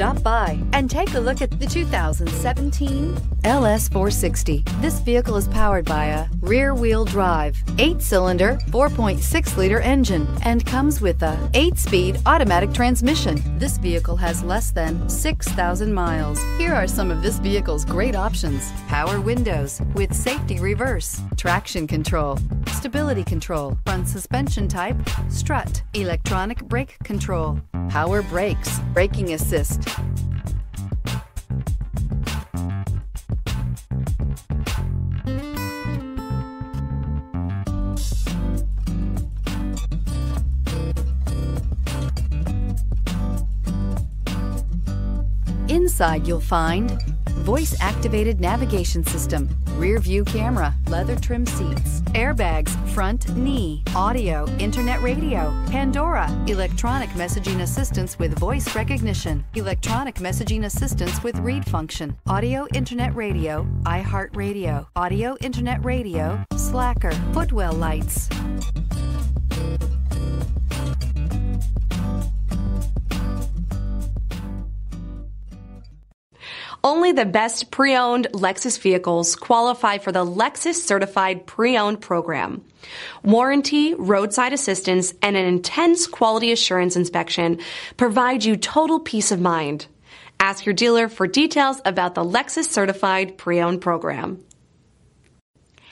Stop by and take a look at the 2017 LS460. This vehicle is powered by a rear wheel drive, 8 cylinder, 4.6 liter engine, and comes with a 8 speed automatic transmission. This vehicle has less than 6,000 miles. Here are some of this vehicle's great options power windows with safety reverse, traction control, stability control, front suspension type, strut, electronic brake control, power brakes, braking assist. Inside you'll find voice activated navigation system, rear view camera, leather trim seats, airbags, front knee, audio, internet radio, Pandora, electronic messaging assistance with voice recognition, electronic messaging assistance with read function, audio internet radio, iHeartRadio, audio internet radio, Slacker, footwell lights. Only the best pre-owned Lexus vehicles qualify for the Lexus Certified Pre-Owned program. Warranty, roadside assistance, and an intense quality assurance inspection provide you total peace of mind. Ask your dealer for details about the Lexus Certified Pre-Owned program.